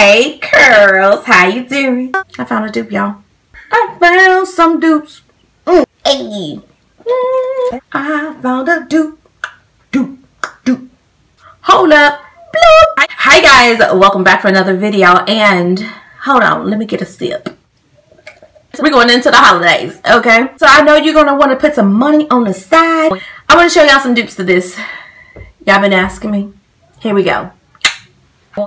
Hey curls, how you doing? I found a dupe, y'all. I found some dupes. Mm. Hey. Mm. I found a dupe. Dupe. Dupe. Hold up. Bloop. Hi guys, welcome back for another video and hold on, let me get a sip. We're going into the holidays, okay? So I know you're want to put some money on the side. I want to show y'all some dupes to this. Y'all been asking me. Here we go.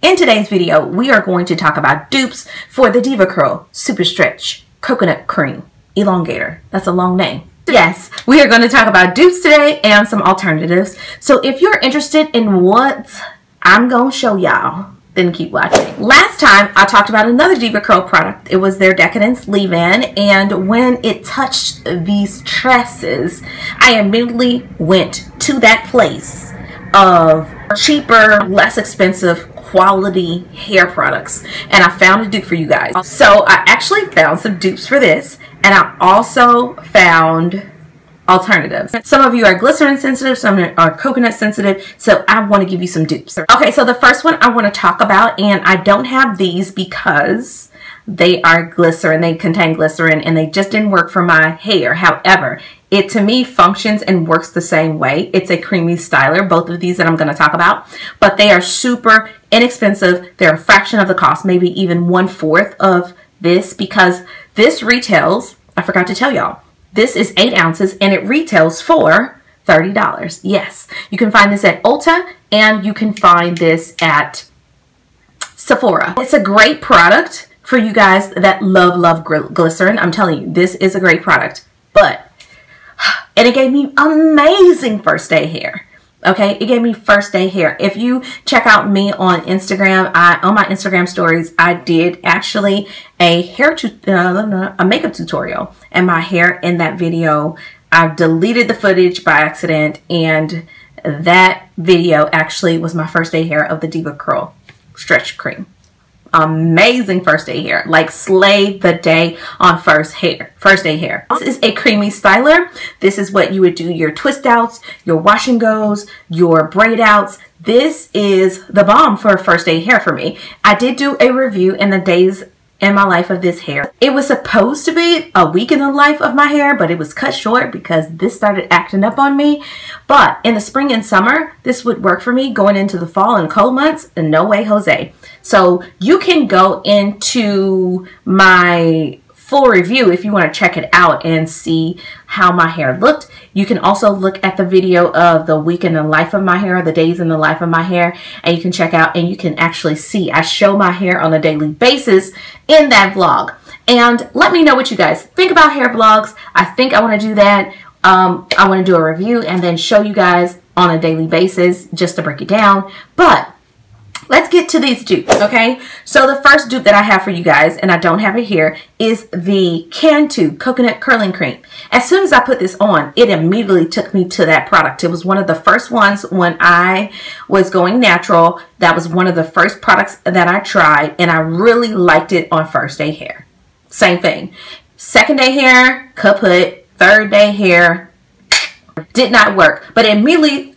In today's video, we are going to talk about dupes for the DevaCurl Super Stretch Coconut Cream Elongator. That's a long name. Yes, we are going to talk about dupes today and some alternatives. So if you're interested in what I'm going to show y'all, then keep watching. Last time I talked about another DevaCurl product. It was their Decadence leave-in and when it touched these tresses, I immediately went to that place of cheaper, less expensive quality hair products and I found a dupe for you guys. So I actually found some dupes for this and I also found alternatives. Some of you are glycerin sensitive, some are coconut sensitive, so I want to give you some dupes. Okay, so the first one I want to talk about, and I don't have these because they are glycerin, they contain glycerin, and they just didn't work for my hair. However, it to me functions and works the same way. It's a creamy styler, both of these that I'm going to talk about, but they are super inexpensive. They're a fraction of the cost, maybe even one fourth of this because this retails, I forgot to tell y'all, this is eight ounces and it retails for $30. Yes, you can find this at Ulta and you can find this at Sephora. It's a great product for you guys that love, love glycerin. I'm telling you, this is a great product, but and it gave me amazing first day hair. Okay, it gave me first day hair. If you check out me on Instagram, I on my Instagram stories, I did actually a hair uh, a makeup tutorial, and my hair in that video, I deleted the footage by accident, and that video actually was my first day hair of the DevaCurl Stretch Cream amazing first day hair. Like slay the day on first hair, first day hair. This is a creamy styler. This is what you would do your twist outs, your wash and goes, your braid outs. This is the bomb for first day hair for me. I did do a review in the days in my life of this hair. It was supposed to be a week in the life of my hair, but it was cut short because this started acting up on me. But in the spring and summer, this would work for me going into the fall and cold months. No way, Jose. So you can go into my full review if you want to check it out and see how my hair looked. You can also look at the video of the week in the life of my hair, the days in the life of my hair, and you can check out and you can actually see. I show my hair on a daily basis in that vlog. And let me know what you guys think about hair vlogs. I think I want to do that. Um, I want to do a review and then show you guys on a daily basis just to break it down. But let's get to these dupes, okay? So the first dupe that I have for you guys, and I don't have it here, is the Cantu Coconut Curling Cream. As soon as I put this on, it immediately took me to that product. It was one of the first ones when I was going natural. That was one of the first products that I tried, and I really liked it on first day hair. Same thing. Second day hair, kaput. Third day hair, did not work. But immediately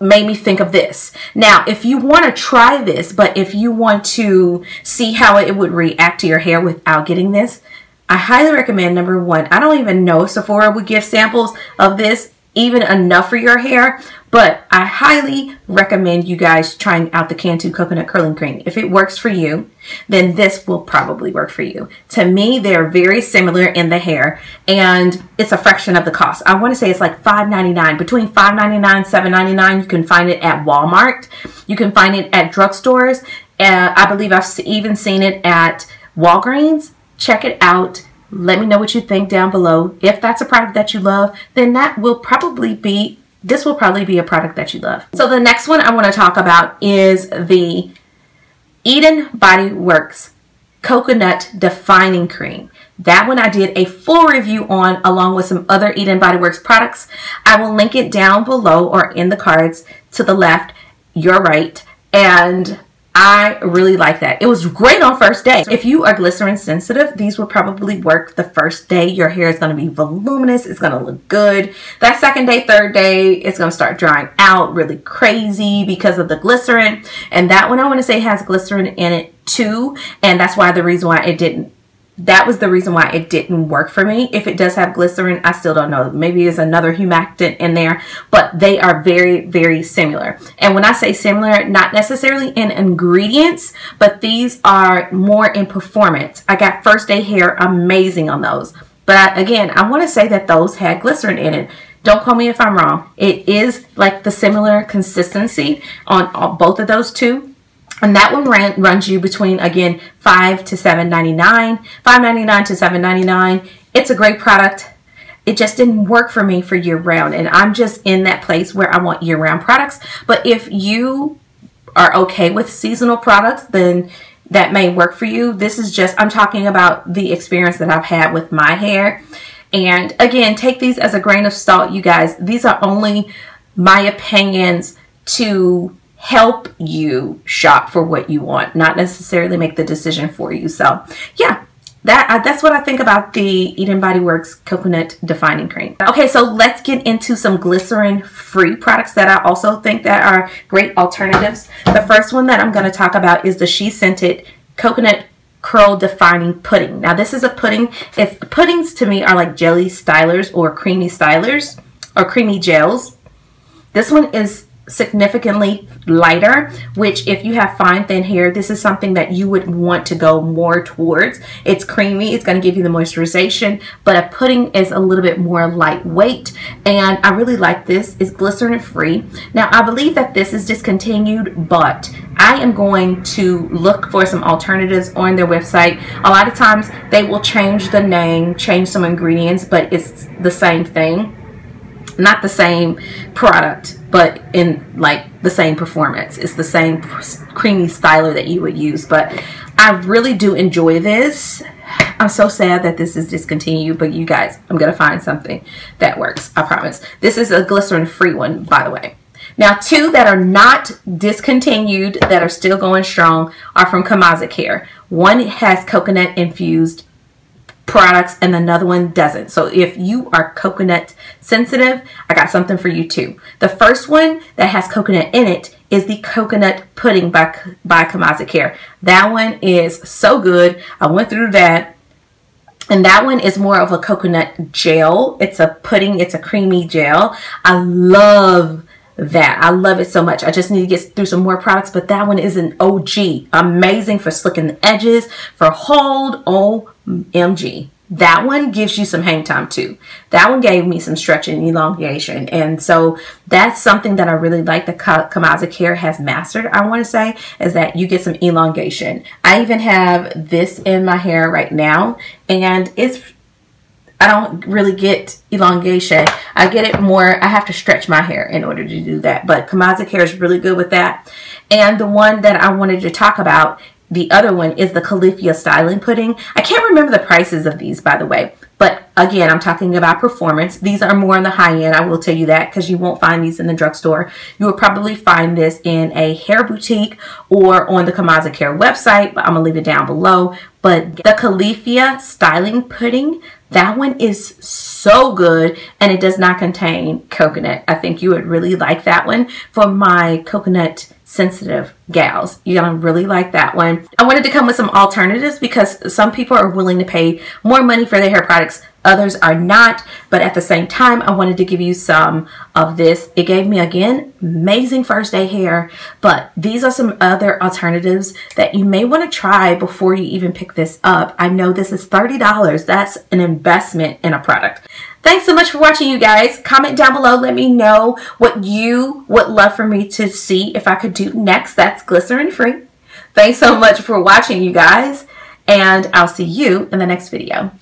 made me think of this. Now, if you want to try this, but if you want to see how it would react to your hair without getting this, I highly recommend number one. I don't even know Sephora would give samples of this even enough for your hair, but I highly recommend you guys trying out the Cantu Coconut Curling Cream. If it works for you, then this will probably work for you. To me, they're very similar in the hair, and it's a fraction of the cost. I want to say it's like $5.99. Between $5.99 $7.99, you can find it at Walmart. You can find it at drugstores. Uh, I believe I've even seen it at Walgreens. Check it out let me know what you think down below. If that's a product that you love, then that will probably be, this will probably be a product that you love. So the next one I want to talk about is the Eden Body Works Coconut Defining Cream. That one I did a full review on along with some other Eden Body Works products. I will link it down below or in the cards to the left, your right. And I really like that. It was great on first day. If you are glycerin sensitive, these will probably work the first day. Your hair is going to be voluminous. It's going to look good. That second day, third day, it's going to start drying out really crazy because of the glycerin. And that one I want to say has glycerin in it too. and that's why the reason why it didn't that was the reason why it didn't work for me. If it does have glycerin, I still don't know. Maybe there's another humectant in there, but they are very, very similar. And when I say similar, not necessarily in ingredients, but these are more in performance. I got First Day Hair amazing on those. But again, I want to say that those had glycerin in it. Don't call me if I'm wrong. It is like the similar consistency on both of those two. And that one ran, runs you between, again, 5 to 7.99, 5.99 to 7.99. It's a great product. It just didn't work for me for year round. And I'm just in that place where I want year round products. But if you are okay with seasonal products, then that may work for you. This is just, I'm talking about the experience that I've had with my hair. And again, take these as a grain of salt, you guys. These are only my opinions to help you shop for what you want, not necessarily make the decision for you. So yeah, that that's what I think about the Eden Body Works Coconut Defining Cream. Okay, so let's get into some glycerin-free products that I also think that are great alternatives. The first one that I'm going to talk about is the SheScentIt Coconut curl defining pudding. Now this is a pudding. If puddings to me are like jelly stylers or creamy stylers or creamy gels. This one is significantly lighter which if you have fine thin hair this is something that you would want to go more towards. It's creamy it's going to give you the moisturization but a pudding is a little bit more lightweight and I really like this. It's glycerin free. Now I believe that this is discontinued but I am going to look for some alternatives on their website. A lot of times they will change the name change some ingredients but it's the same thing. Not the same product but in like the same performance. It's the same creamy styler that you would use but I really do enjoy this. I'm so sad that this is discontinued but you guys I'm gonna find something that works I promise. This is a glycerin free one by the way. Now two that are not discontinued that are still going strong are from Komaza Care one has coconut infused products and another one doesn't. So if you are coconut sensitive, I got something for you too. The first one that has coconut in it is the coconut pudding by, by Komaza Care. That one is so good. I went through that. And that one is more of a coconut gel. It's a pudding. It's a creamy gel. I love that. I love it so much. I just need to get through some more products, but that one is an OG. Amazing for slicking the edges, for hold. OMG. That one gives you some hang time too. That one gave me some stretch and elongation. And so that's something that I really like that Komaza Care has mastered, I want to say, is that you get some elongation. I even have this in my hair right now and it's I don't really get elongation. I get it more, I have to stretch my hair in order to do that. But Komaza Care is really good with that. And the one that I wanted to talk about, the other one is the Califia Styling Pudding. I can't remember the prices of these, by the way. But again, I'm talking about performance. These are more on the high end, I will tell you that, because you won't find these in the drugstore. You will probably find this in a hair boutique or on the Komaza Care website, but I'm going to leave it down below. But the Califia Styling Pudding, that one is so good and it does not contain coconut. I think you would really like that one for my coconut sensitive gals. You're gonna really like that one. I wanted to come with some alternatives because some people are willing to pay more money for their hair products. Others are not. But at the same time I wanted to give you some of this. It gave me again amazing first day hair. But these are some other alternatives that you may want to try before you even pick this up. I know this is $30 that's an investment in a product Thanks so much for watching, you guys. Comment down below. Let me know what you would love for me to see if I could do next. That's glycerin free. Thanks so much for watching, you guys. And I'll see you in the next video.